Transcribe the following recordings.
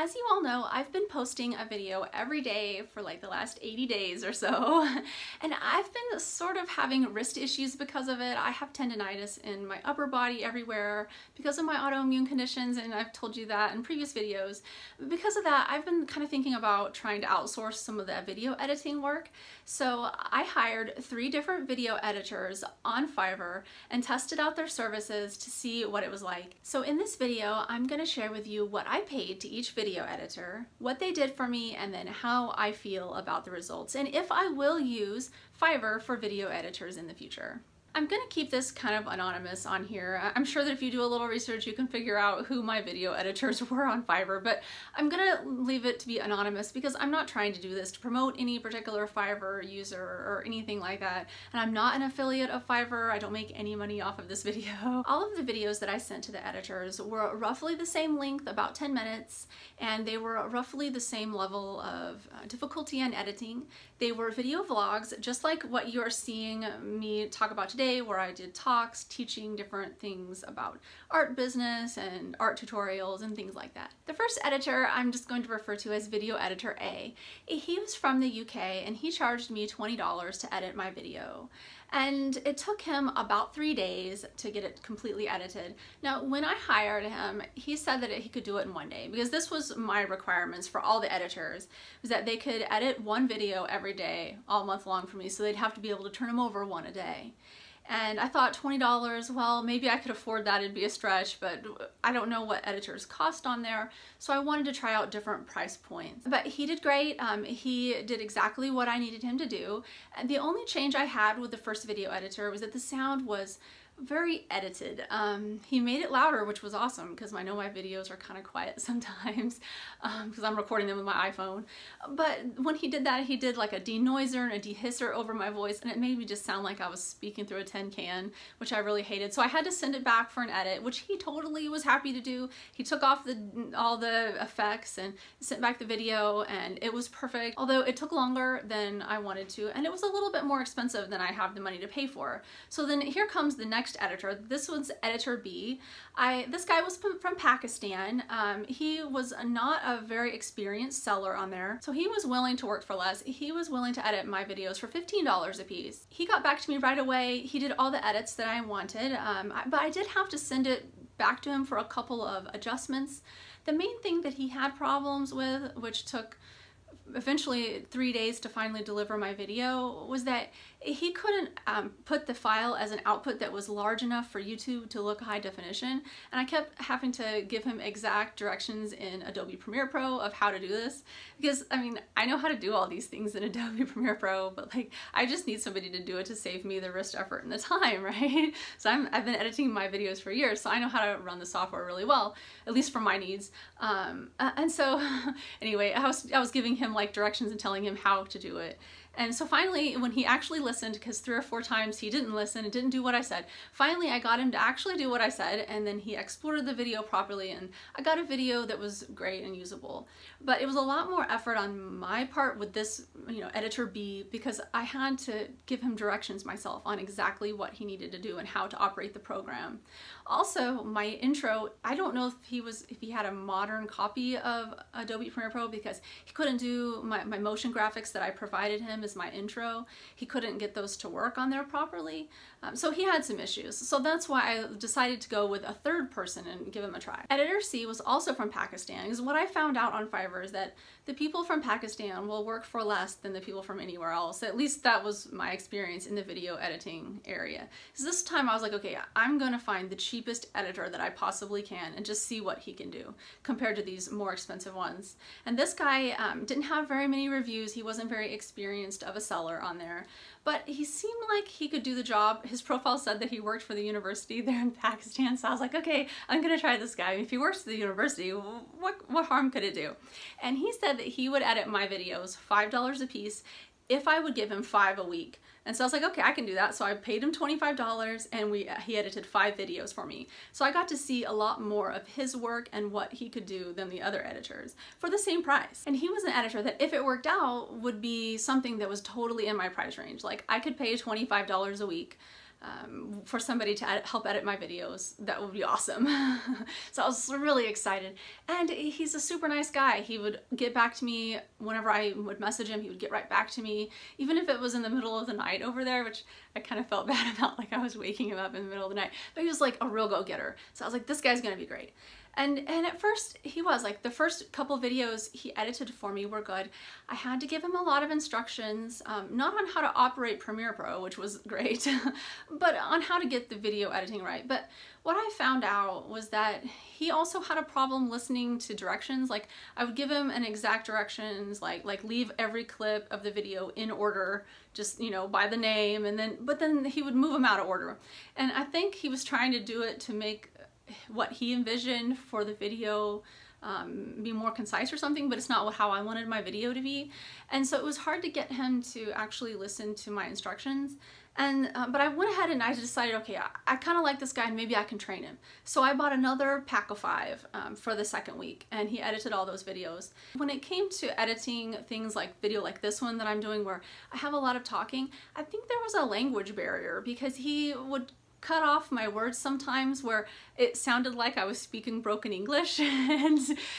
As you all know, I've been posting a video every day for like the last 80 days or so, and I've been sort of having wrist issues because of it. I have tendonitis in my upper body everywhere because of my autoimmune conditions, and I've told you that in previous videos. Because of that, I've been kind of thinking about trying to outsource some of that video editing work. So I hired three different video editors on Fiverr and tested out their services to see what it was like. So in this video, I'm going to share with you what I paid to each video video editor, what they did for me, and then how I feel about the results, and if I will use Fiverr for video editors in the future. I'm to keep this kind of anonymous on here. I'm sure that if you do a little research, you can figure out who my video editors were on Fiverr, but I'm to leave it to be anonymous because I'm not trying to do this to promote any particular Fiverr user or anything like that. And I'm not an affiliate of Fiverr. I don't make any money off of this video. All of the videos that I sent to the editors were roughly the same length, about 10 minutes, and they were roughly the same level of uh, difficulty and editing. They were video vlogs, just like what you're seeing me talk about today where I did talks teaching different things about art business and art tutorials and things like that. The first editor I'm just going to refer to as Video Editor A. He was from the UK and he charged me $20 to edit my video and it took him about three days to get it completely edited. Now, when I hired him, he said that he could do it in one day because this was my requirements for all the editors, was that they could edit one video every day all month long for me, so they'd have to be able to turn them over one a day. And I thought $20, well, maybe I could afford that, it'd be a stretch, but I don't know what editors cost on there. So I wanted to try out different price points. But he did great. Um, he did exactly what I needed him to do. And the only change I had with the first video editor was that the sound was very edited. Um, he made it louder, which was awesome because I know my videos are kind of quiet sometimes because um, I'm recording them with my iPhone. But when he did that, he did like a denoiser and a dehisser over my voice and it made me just sound like I was speaking through a tin can, which I really hated. So I had to send it back for an edit, which he totally was happy to do. He took off the all the effects and sent back the video and it was perfect. Although it took longer than I wanted to and it was a little bit more expensive than I have the money to pay for. So then here comes the next next editor. This was editor B. I this guy was from Pakistan. Um, he was not a very experienced seller on there, so he was willing to work for less. He was willing to edit my videos for $15 a piece. He got back to me right away. He did all the edits that I wanted, um, but I did have to send it back to him for a couple of adjustments. The main thing that he had problems with, which took eventually three days to finally deliver my video was that he couldn't um, put the file as an output that was large enough for YouTube to look high definition. And I kept having to give him exact directions in Adobe Premiere Pro of how to do this. Because I mean I know how to do all these things in Adobe Premiere Pro but like I just need somebody to do it to save me the wrist effort and the time right? So I'm, I've been editing my videos for years so I know how to run the software really well at least for my needs. Um, and so anyway I was, I was giving him like directions and telling him how to do it and so finally, when he actually listened, because three or four times he didn't listen and didn't do what I said, finally I got him to actually do what I said and then he exported the video properly and I got a video that was great and usable. But it was a lot more effort on my part with this, you know, editor B because I had to give him directions myself on exactly what he needed to do and how to operate the program. Also, my intro, I don't know if he was, if he had a modern copy of Adobe Premiere Pro because he couldn't do my, my motion graphics that I provided him my intro. He couldn't get those to work on there properly. Um, so he had some issues. So that's why I decided to go with a third person and give him a try. Editor C was also from Pakistan because what I found out on Fiverr is that the people from Pakistan will work for less than the people from anywhere else. At least that was my experience in the video editing area. Because this time I was like, okay, I'm gonna find the cheapest editor that I possibly can and just see what he can do compared to these more expensive ones. And this guy um, didn't have very many reviews. He wasn't very experienced of a seller on there, but he seemed like he could do the job. His profile said that he worked for the university there in Pakistan, so I was like, okay, I'm gonna try this guy. If he works for the university, what, what harm could it do? And he said that he would edit my videos $5 a piece if I would give him five a week. And so I was like, okay, I can do that. So I paid him $25 and we he edited five videos for me. So I got to see a lot more of his work and what he could do than the other editors for the same price. And he was an editor that if it worked out would be something that was totally in my price range. Like I could pay $25 a week um, for somebody to ed help edit my videos, that would be awesome. so I was really excited. And he's a super nice guy. He would get back to me whenever I would message him, he would get right back to me, even if it was in the middle of the night over there, which I kind of felt bad about, like I was waking him up in the middle of the night. But he was like a real go-getter. So I was like, this guy's gonna be great. And, and at first he was like the first couple videos he edited for me were good. I had to give him a lot of instructions, um, not on how to operate Premiere Pro, which was great, but on how to get the video editing right. But what I found out was that he also had a problem listening to directions. Like I would give him an exact directions, like like leave every clip of the video in order, just you know by the name, and then but then he would move them out of order. And I think he was trying to do it to make what he envisioned for the video um, be more concise or something, but it's not how I wanted my video to be. And so it was hard to get him to actually listen to my instructions. And, uh, but I went ahead and I decided, okay, I, I kind of like this guy and maybe I can train him. So I bought another pack of five um, for the second week and he edited all those videos. When it came to editing things like video like this one that I'm doing where I have a lot of talking, I think there was a language barrier because he would cut off my words sometimes where it sounded like I was speaking broken English. And,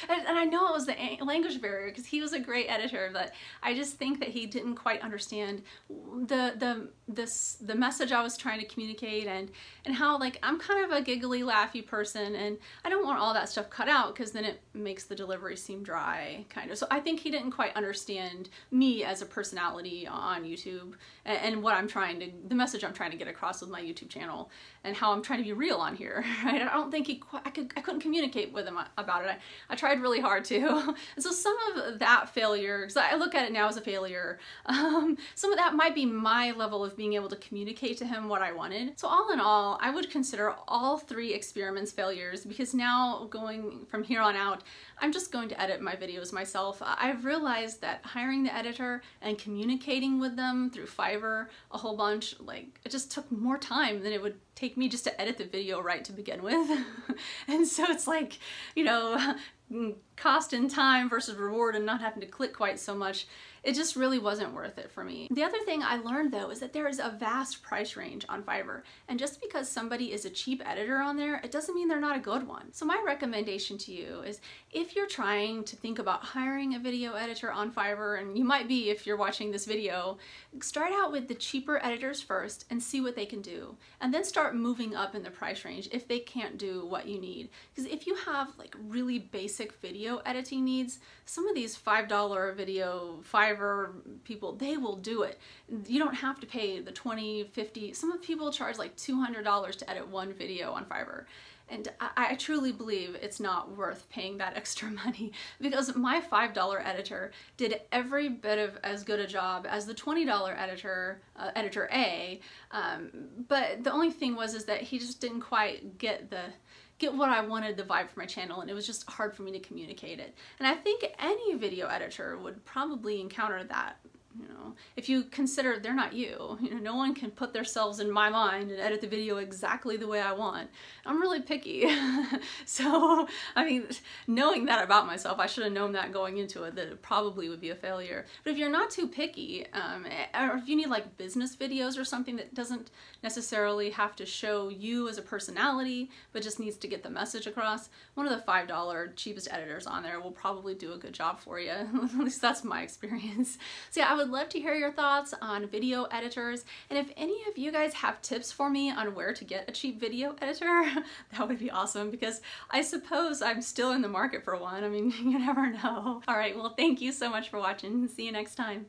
and, I know it was the language barrier because he was a great editor but I just think that he didn't quite understand the the this the message I was trying to communicate and and how like I'm kind of a giggly laughy person and I don't want all that stuff cut out because then it makes the delivery seem dry kind of. So I think he didn't quite understand me as a personality on YouTube and, and what I'm trying to the message I'm trying to get across with my YouTube channel and how I'm trying to be real on here. Right? I don't think he, I, could, I couldn't communicate with him about it. I, I tried really hard to. and so some of that failure, because I look at it now as a failure, um, some of that might be my level of being able to communicate to him what I wanted. So all in all, I would consider all three experiments failures because now going from here on out, I'm just going to edit my videos myself. I've realized that hiring the editor and communicating with them through Fiverr a whole bunch, like it just took more time than it would take me just to edit the video right to begin with. and so it's like, you know, cost and time versus reward and not having to click quite so much it just really wasn't worth it for me. The other thing I learned though is that there is a vast price range on Fiverr and just because somebody is a cheap editor on there it doesn't mean they're not a good one. So my recommendation to you is if you're trying to think about hiring a video editor on Fiverr and you might be if you're watching this video, start out with the cheaper editors first and see what they can do and then start moving up in the price range if they can't do what you need. Because if you have like really basic video editing needs, some of these $5 video, Fiverr people, they will do it. You don't have to pay the 20, 50, some of people charge like $200 to edit one video on Fiverr. And I, I, truly believe it's not worth paying that extra money because my $5 editor did every bit of as good a job as the $20 editor, uh, editor A. Um, but the only thing was is that he just didn't quite get the get what I wanted the vibe for my channel and it was just hard for me to communicate it. And I think any video editor would probably encounter that you know, if you consider they're not you, you know, no one can put themselves in my mind and edit the video exactly the way I want. I'm really picky. so, I mean, knowing that about myself, I should have known that going into it, that it probably would be a failure. But if you're not too picky, um, or if you need like business videos or something that doesn't necessarily have to show you as a personality, but just needs to get the message across, one of the $5 cheapest editors on there will probably do a good job for you. At least that's my experience. So yeah, I would love to hear your thoughts on video editors. And if any of you guys have tips for me on where to get a cheap video editor, that would be awesome because I suppose I'm still in the market for one. I mean, you never know. All right, well, thank you so much for watching. See you next time.